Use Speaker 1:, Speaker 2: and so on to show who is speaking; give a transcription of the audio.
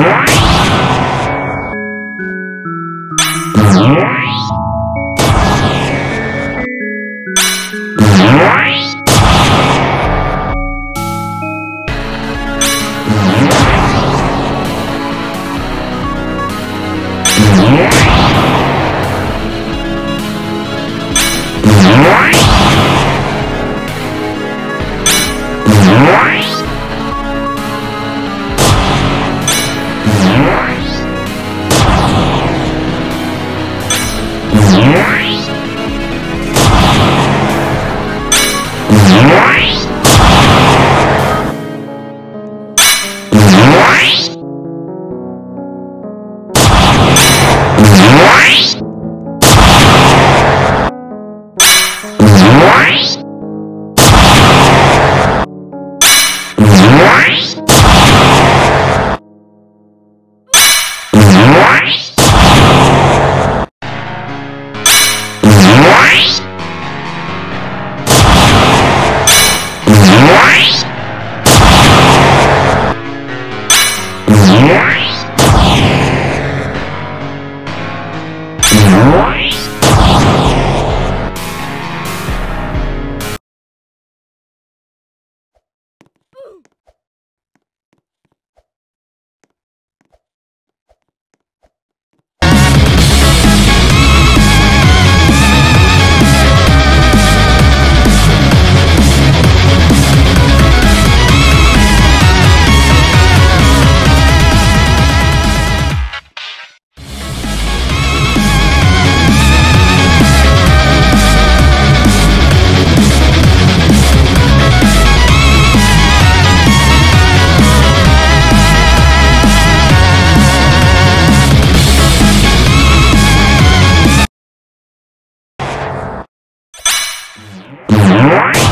Speaker 1: What?
Speaker 2: Nice. Huh?